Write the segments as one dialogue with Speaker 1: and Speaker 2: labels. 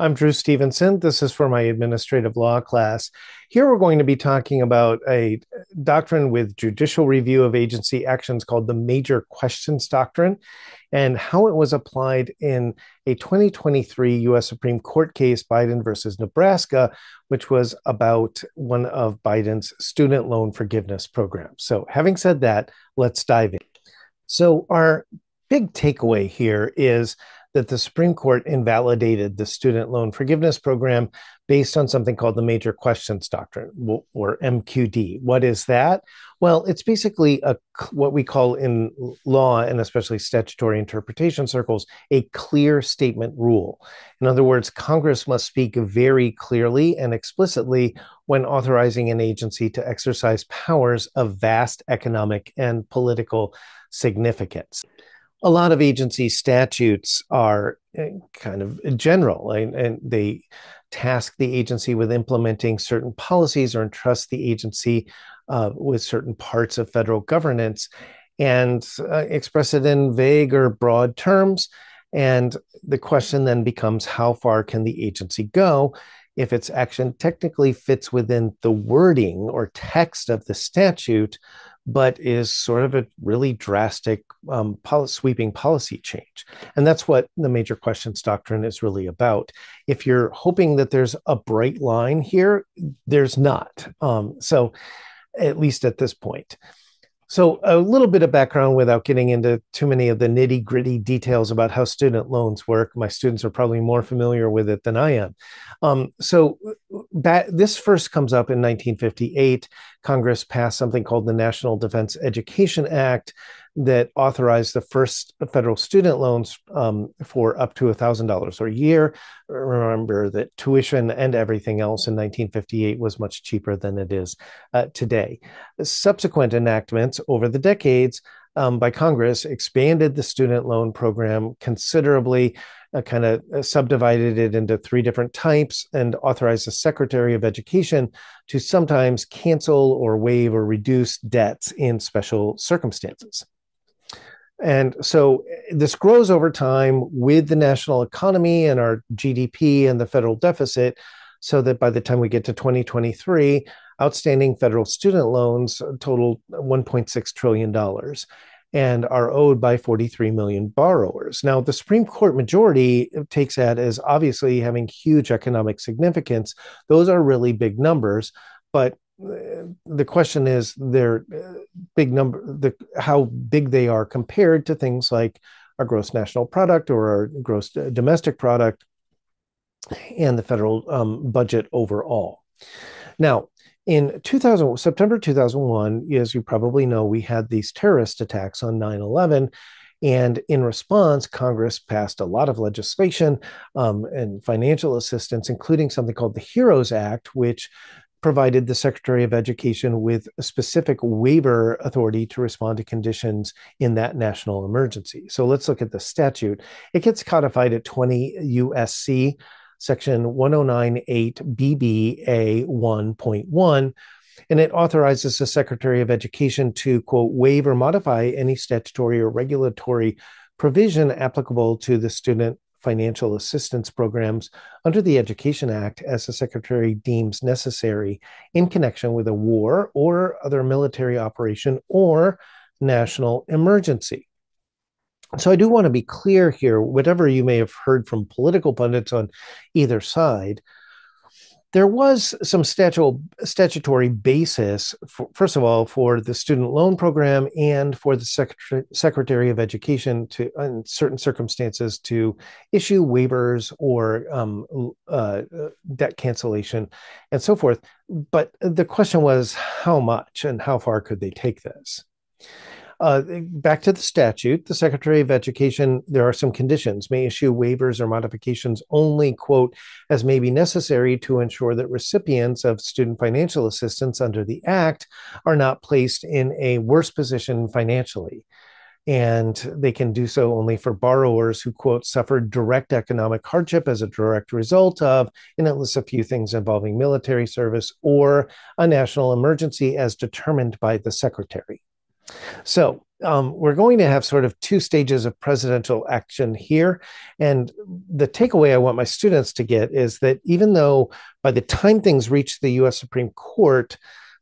Speaker 1: I'm Dru Stevenson. This is for my administrative law class. Here we're going to be talking about a doctrine with judicial review of agency actions called the Major Questions Doctrine and how it was applied in a 2023 US Supreme Court case, Biden versus Nebraska, which was about one of Biden's student loan forgiveness programs. So, having said that, let's dive in. So, our big takeaway here is that the Supreme Court invalidated the student loan forgiveness program based on something called the Major Questions Doctrine, or MQD. What is that? Well, it's basically a what we call in law and especially statutory interpretation circles a clear statement rule. In other words, Congress must speak very clearly and explicitly when authorizing an agency to exercise powers of vast economic and political significance a lot of agency statutes are eh, kind of general and, and, they task the agency with implementing certain policies or entrust the agency uh, with certain parts of federal governance and uh, express it in vague or broad terms. And the question then becomes how far can the agency go if its action technically fits within the wording or text of the statute? But is sort of a really drastic um, sweeping policy change. And that's what the major questions doctrine is really about. If you're hoping that there's a bright line here, there's not. Um, so, at least at this point. So, a little bit of background without getting into too many of the nitty gritty details about how student loans work. My students are probably more familiar with it than I am. Um, so, that, this first comes up in 1958. Congress passed something called the National Defense Education Act, that authorized the first federal student loans um, for up to $1,000 a year. Remember that tuition and everything else in 1958 was much cheaper than it is uh, today. Subsequent enactments over the decades um, by Congress expanded the student loan program considerably. Uh, kind of uh, subdivided it into three different types and authorized the Secretary of Education to sometimes cancel or waive or reduce debts in special circumstances. And so eh, this grows over time with the national economy and our GDP and the federal deficit, so that by the time we get to 2023, outstanding federal student loans uh, total $1.6 trillion and are owed by 43 million borrowers. Now, the Supreme Court majority eh, takes that as obviously having huge economic significance. Those are really big numbers, but the question is their uh, big number the how big they are compared to things like our gross national product or our gross domestic product and the federal um, budget overall. Now in 2000 september 2001 as you probably know we had these terrorist attacks on 9-11 and in response, Congress passed a lot of legislation um, and financial assistance, including something called the HEROES Act, which provided the Secretary of Education with a specific waiver authority to respond to conditions in that national emergency. So let's look at the statute. It gets codified at 20 USC section 1098 BBA 1.1 and it authorizes the Secretary of Education to quote waive or modify any statutory or regulatory provision applicable to the student financial assistance programs under the Education Act as the Secretary deems necessary in connection with a war or other military operation or national emergency. So I do want to be clear here, whatever you may have heard from political pundits on either side, there was some statu- statutory basis, for, first of all, for the student loan program and for the Secretary, Secretary of Education to, in certain circumstances, to issue waivers or um, uh, debt cancellation and so forth. But the question was how much and how far could they take this? Uh, back to the statute, the Secretary of Education, there are some conditions, may issue waivers or modifications only, quote, as may be necessary to ensure that recipients of student financial assistance under the Act are not placed in a worse position financially. And they can do so only for borrowers who, quote, suffered direct economic hardship as a direct result of, and it lists a few things involving military service or a national emergency as determined by the secretary. So um, we're going to have sort of two stages of presidential action here. And the takeaway I want my students to get is that even though by the time things reach the US Supreme Court,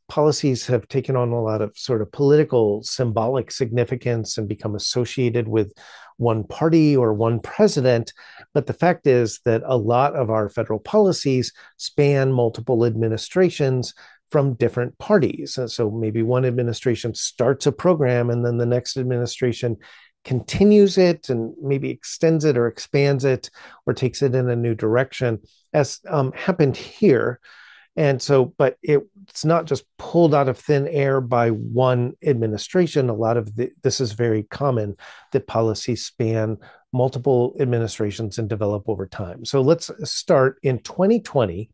Speaker 1: policies have taken on a lot of sort of political symbolic significance and become associated with one party or one president. But the fact is that a lot of our federal policies span multiple administrations from different parties. So maybe one administration starts a program and then the next administration continues it and maybe extends it or expands it or takes it in a new direction, as um, happened here. And so, but it, it's not just pulled out of thin air by one administration. A lot of the, this is very common that policies span multiple administrations and develop over time. So let's start in 2020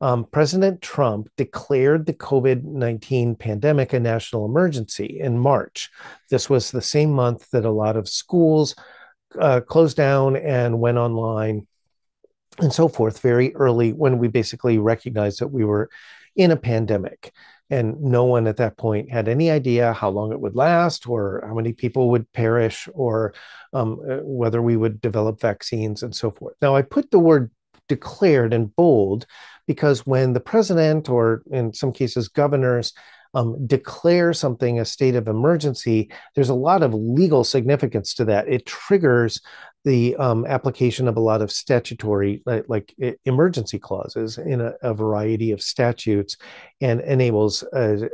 Speaker 1: um, President Trump declared the COVID 19 pandemic a national emergency in March. This was the same month that a lot of schools uh, closed down and went online and so forth, very early when we basically recognized that we were in a pandemic. And no one at that point had any idea how long it would last, or how many people would perish, or um, uh, whether we would develop vaccines and so forth. Now, I put the word declared in bold because when the president, or in some cases governors, um, declare something a state of emergency, there's a lot of legal significance to that. It triggers the um, application of a lot of statutory, like, like emergency clauses in a, a, variety of statutes, and enables uh,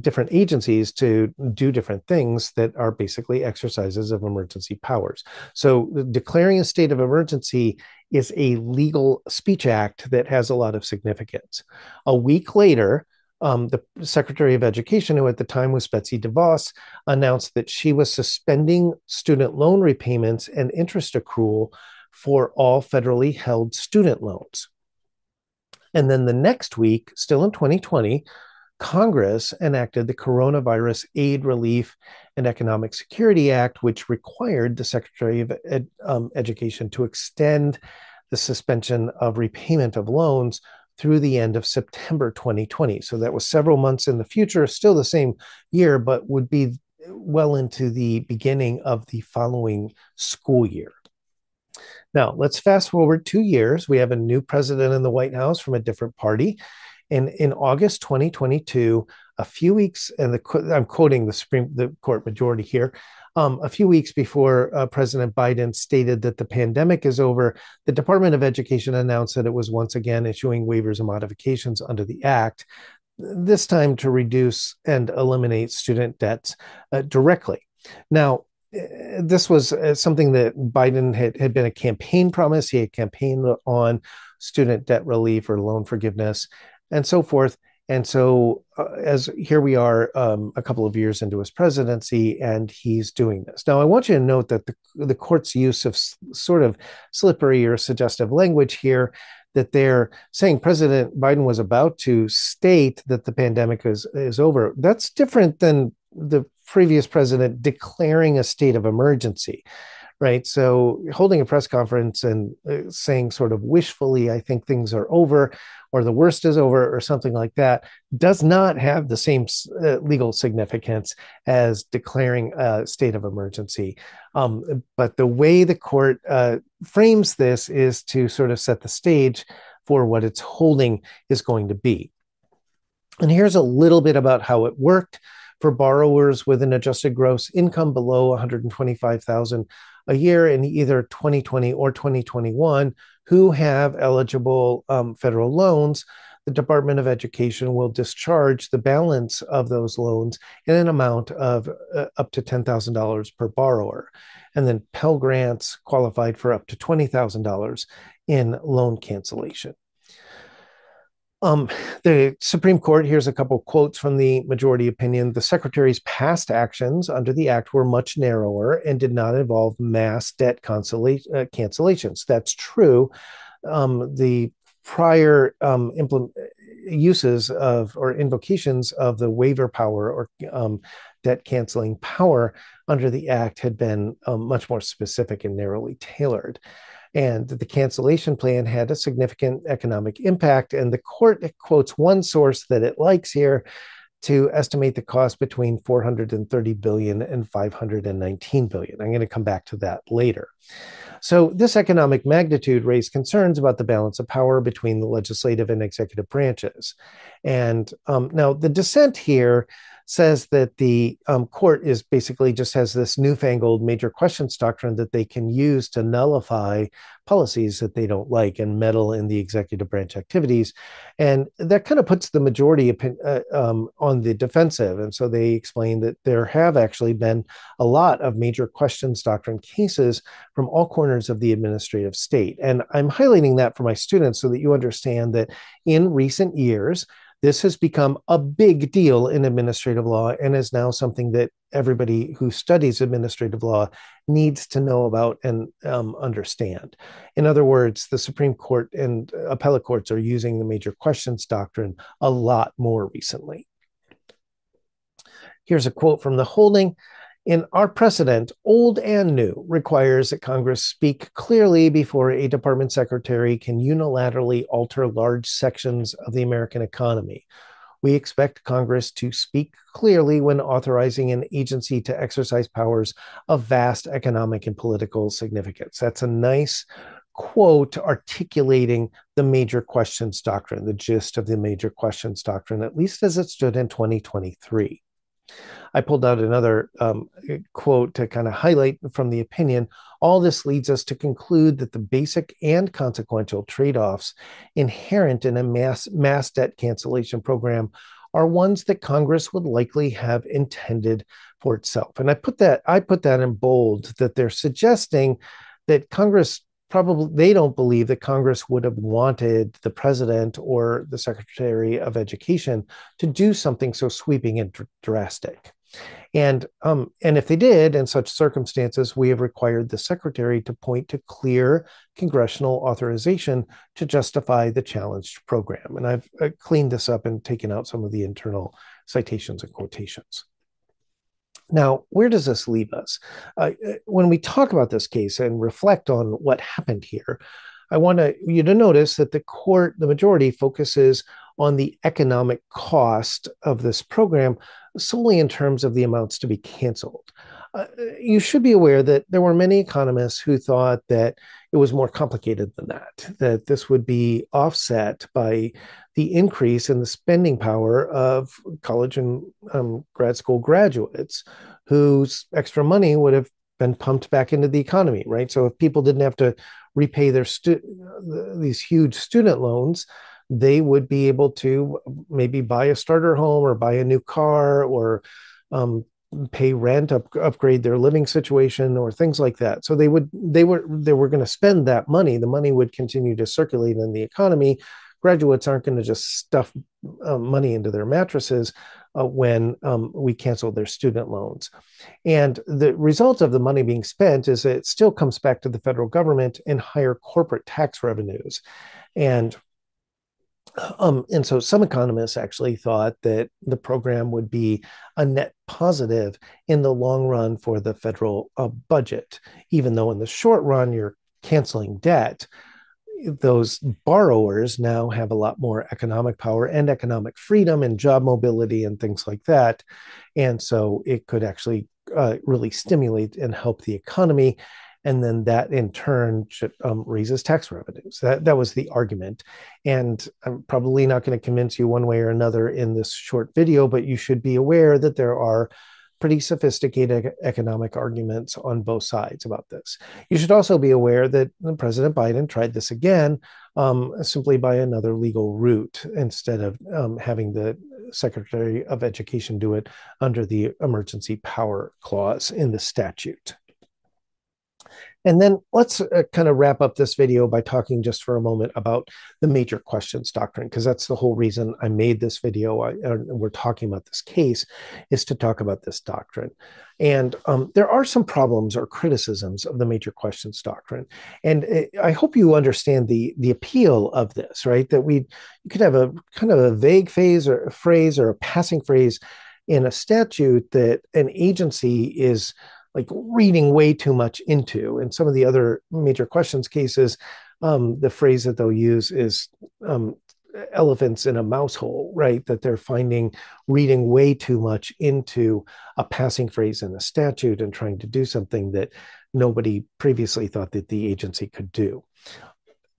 Speaker 1: different agencies to do different things that are basically exercises of emergency powers. So, declaring a state of emergency is a legal speech act that has a lot of significance. A week later, um, the Secretary of Education, who at the time was Betsy DeVos, announced that she was suspending student loan repayments and interest accrual for all federally held student loans. And then the next week, still in 2020, Congress enacted the Coronavirus Aid, Relief, and Economic Security Act, which required the Secretary of Ed, um, Education to extend the suspension of repayment of loans through the end of September 2020. So that was several months in the future, still the same year, but would be well into the beginning of the following school year. Now, let's fast forward two years. We have a new president in the White House from a different party. And in August 2022, a few weeks, and the, I'm quoting the Supreme the Court majority here, um, a few weeks before uh, President Biden stated that the pandemic is over, the Department of Education announced that it was once again issuing waivers and modifications under the Act, this time to reduce and eliminate student debts uh, directly. Now, uh, this was uh, something that Biden had, had been a campaign promise. He had campaigned on student debt relief or loan forgiveness and so forth. And so, uh, as here we are, um, a couple of years into his presidency, and he's doing this. Now, I want you to note that the the court's use of s- sort of slippery or suggestive language here, that they're saying President Biden was about to state that the pandemic is is over. That's different than the previous president declaring a state of emergency right? So holding a press conference and uh, saying sort of wishfully, I think things are over or the worst is over or something like that does not have the same uh, legal significance as declaring a state of emergency. Um, but the way the court uh, frames this is to sort of set the stage for what its holding is going to be. And here's a little bit about how it worked for borrowers with an adjusted gross income below 125,000 a year in either 2020 or 2021 who have eligible um, federal loans, the Department of Education will discharge the balance of those loans in an amount of uh, up to $10,000 per borrower. And then Pell Grants qualified for up to $20,000 in loan cancellation. Um, the Supreme Court, here's a couple quotes from the majority opinion. The Secretary's past actions under the Act were much narrower and did not involve mass debt uh, cancellations. That's true. Um, the prior um, implement, uses of or invocations of the waiver power or um, debt canceling power under the Act had been um, much more specific and narrowly tailored and the cancellation plan had a significant economic impact. And the court quotes one source that it likes here to estimate the cost between 430 billion and 519 billion. I'm going to come back to that later. So, this economic magnitude raised concerns about the balance of power between the legislative and executive branches. And um, now, the dissent here says that the um, court is basically just has this newfangled major questions doctrine that they can use to nullify policies that they don't like and meddle in the executive branch activities. And that kind of puts the majority uh, um, on the defensive. And so they explain that there have actually been a lot of major questions doctrine cases from all corners of the administrative state. And I'm highlighting that for my students so that you understand that in recent years, this has become a big deal in administrative law and is now something that everybody who studies administrative law needs to know about and um, understand. In other words, the Supreme Court and appellate courts are using the major questions doctrine a lot more recently. Here's a quote from the holding in our precedent, old and new, requires that Congress speak clearly before a department secretary can unilaterally alter large sections of the American economy. We expect Congress to speak clearly when authorizing an agency to exercise powers of vast economic and political significance. That's a nice quote articulating the major questions doctrine, the gist of the major questions doctrine, at least as it stood in 2023. I pulled out another um, quote to kind of highlight from the opinion. All this leads us to conclude that the basic and consequential trade offs inherent in a mass, mass debt cancellation program are ones that Congress would likely have intended for itself. And I put that I put that in bold that they're suggesting that Congress probably they don't believe that Congress would have wanted the president or the secretary of education to do something so sweeping and dr- drastic. And um, and if they did, in such circumstances, we have required the secretary to point to clear congressional authorization to justify the challenged program. And I've uh, cleaned this up and taken out some of the internal citations and quotations. Now, where does this leave us? Uh, when we talk about this case and reflect on what happened here, I want you to notice that the court, the majority, focuses on the economic cost of this program solely in terms of the amounts to be canceled. Uh, you should be aware that there were many economists who thought that it was more complicated than that, that this would be offset by the increase in the spending power of college and um, grad school graduates whose extra money would have been pumped back into the economy, right? So if people didn't have to repay their stu- these huge student loans, they would be able to maybe buy a starter home or buy a new car or um, pay rent, up, upgrade their living situation, or things like that. So they would they were they were going to spend that money. The money would continue to circulate in the economy. Graduates aren't going to just stuff uh, money into their mattresses uh, when um, we cancel their student loans. And the result of the money being spent is it still comes back to the federal government in higher corporate tax revenues. And um, and so some economists actually thought that the program would be a net positive in the long run for the federal uh, budget, even though in the short run you're canceling debt. Those borrowers now have a lot more economic power and economic freedom and job mobility and things like that. And so it could actually uh, really stimulate and help the economy and then that in turn should, um, raises tax revenues. That that was the argument, and I'm probably not going to convince you one way or another in this short video, but you should be aware that there are pretty sophisticated economic arguments on both sides about this. You should also be aware that President Biden tried this again um, simply by another legal route instead of um, having the Secretary of Education do it under the emergency power clause in the statute. And then let's uh, kind of wrap up this video by talking just for a moment about the major questions doctrine, because that's the whole reason I made this video. I, uh, we're talking about this case is to talk about this doctrine. And um, there are some problems or criticisms of the major questions doctrine. And it, uh, I hope you understand the, the appeal of this, right? That we you could have a kind of a vague phase or a phrase or a passing phrase in a statute that an agency is like reading way too much into. And some of the other major questions cases, um, the phrase that they'll use is um, elephants in a mouse hole, right? That they're finding reading way too much into a passing phrase in a statute and trying to do something that nobody previously thought that the agency could do.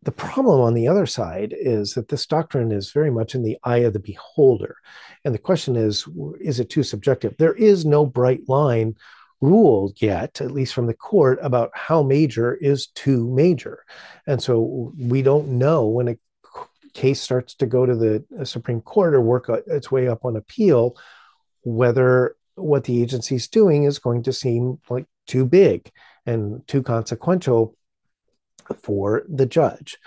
Speaker 1: The problem on the other side is that this doctrine is very much in the eye of the beholder. And the question is is it too subjective? There is no bright line rule yet, at least from the court, about how major is too major. And so we don't know when a case starts to go to the uh, Supreme Court or work its way up on appeal whether what the agency is doing is going to seem like too big and too consequential for the judge.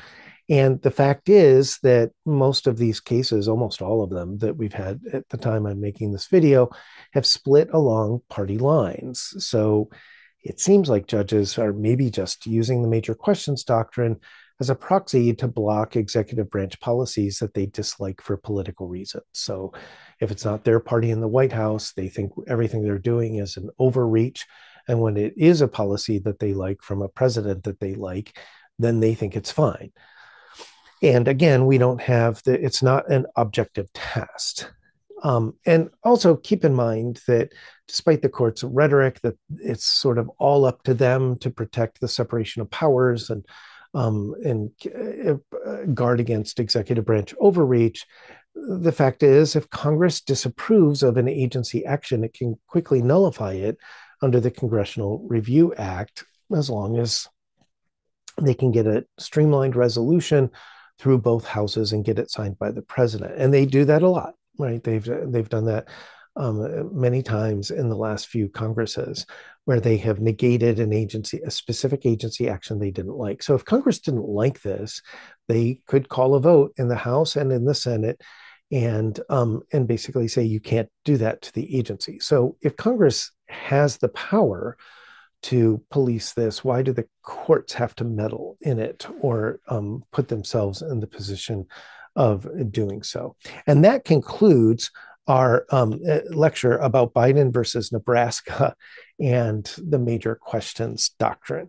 Speaker 1: And the fact is that most of these cases, almost all of them that we've had at the time I'm making this video, have split along party lines. So it seems like judges are maybe just using the major questions doctrine as a proxy to block executive branch policies that they dislike for political reasons. So if it's not their party in the White House, they think everything they're doing is an overreach. And when it is a policy that they like from a president that they like, then they think it's fine. And again, we don't have the, it's not an objective test. Um, and also keep in mind that despite the court's rhetoric that it's sort of all up to them to protect the separation of powers and um, and uh, guard against executive branch overreach, the fact is, if Congress disapproves of an agency action, it can quickly nullify it under the Congressional Review Act as long as they can get a streamlined resolution through both houses and get it signed by the president. And they do that a lot, right? They've they've done that um, many times in the last few Congresses, where they have negated an agency, a specific agency action they didn't like. So if Congress didn't like this, they could call a vote in the House and in the Senate, and um, and basically say you can't do that to the agency. So if Congress has the power to police this? Why do the courts have to meddle in it or um, put themselves in the position of doing so? And that concludes our um, uh, lecture about Biden versus Nebraska and the major questions doctrine.